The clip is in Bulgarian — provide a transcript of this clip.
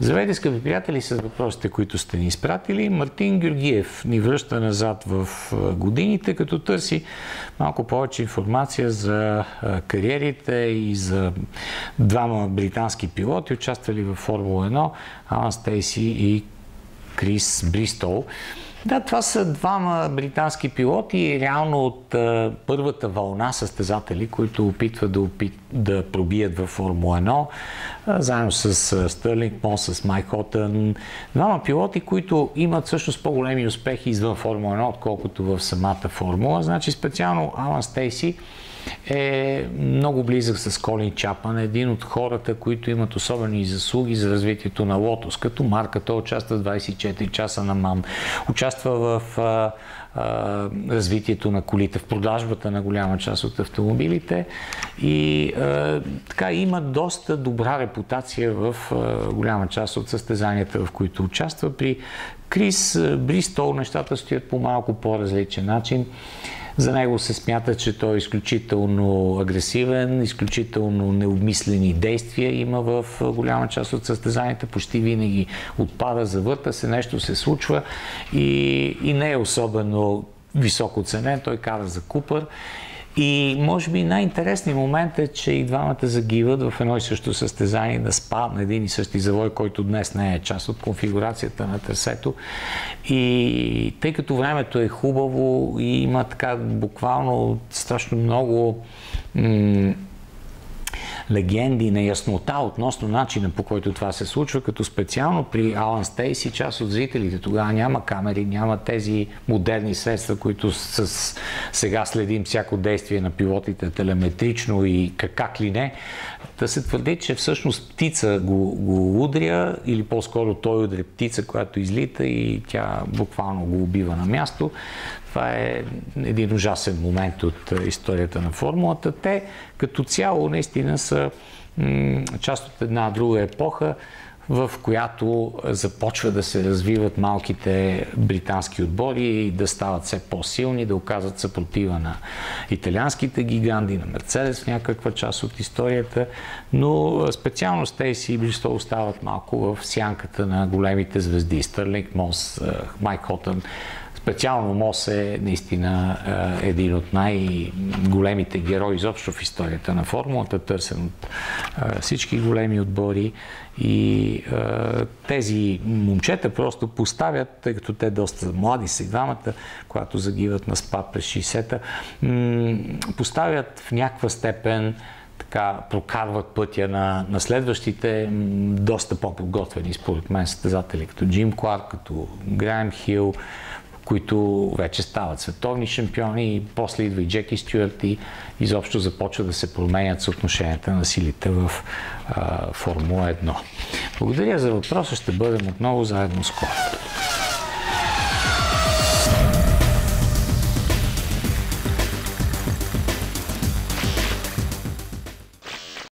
Здравейте, скъпи приятели, с въпросите, които сте ни изпратили. Мартин Георгиев ни връща назад в годините, като търси малко повече информация за кариерите и за двама британски пилоти, участвали в Формула 1, Алан Стейси и Крис Бристол. Да, това са двама британски пилоти, реално от а, първата вълна състезатели, които опитват да, опит, да пробият в Формула 1, а, заедно с а, Стърлинг Мон, с Майк Хотън. Двама пилоти, които имат всъщност по-големи успехи извън Формула 1, отколкото в самата формула. Значи специално Алан Стейси е много близък с Колин Чапан, един от хората, които имат особени заслуги за развитието на Лотос. Като марка той участва 24 часа на МАМ, участва в а, а, развитието на колите, в продажбата на голяма част от автомобилите и а, така има доста добра репутация в голяма част от състезанията, в които участва. При Крис Бристол нещата стоят по малко по-различен начин. За него се смята, че той е изключително агресивен, изключително необмислени действия има в голяма част от състезанията. Почти винаги отпада, завърта се, нещо се случва и, и не е особено високо ценен. Той кара за Купър и може би най-интересният момент е, че и двамата загиват в едно и също състезание на спа на един и същи завой, който днес не е част от конфигурацията на трасето. И тъй като времето е хубаво и има така буквално страшно много м- легенди, неяснота относно начина по който това се случва, като специално при Алан Стейси част от зрителите тогава няма камери, няма тези модерни средства, които с, сега следим всяко действие на пилотите телеметрично и как ли не. Да се твърди, че всъщност птица го, го удря или по-скоро той удря птица, която излита и тя буквално го убива на място. Това е един ужасен момент от историята на формулата. Те като цяло наистина са част от една друга епоха, в която започва да се развиват малките британски отбори и да стават все по-силни, да оказват съпротива на италианските гиганти, на Мерцедес в някаква част от историята, но специално Стейси и Бристол остават малко в сянката на големите звезди. Стърлинг Мос, Майк Хотън, Специално Мос е наистина е, един от най-големите герои изобщо в историята на формулата, търсен от е, всички големи отбори. И е, тези момчета просто поставят, тъй като те доста млади са двамата, когато загиват на спад през 60-та, поставят в някаква степен така прокарват пътя на, на следващите доста по-подготвени, според мен, състезатели, като Джим Кларк, като Грайм Хил, които вече стават световни шампиони и после идва и Джеки Стюарт и изобщо започва да се променят съотношенията на силите в а, Формула 1. Благодаря за въпроса, ще бъдем отново заедно скоро.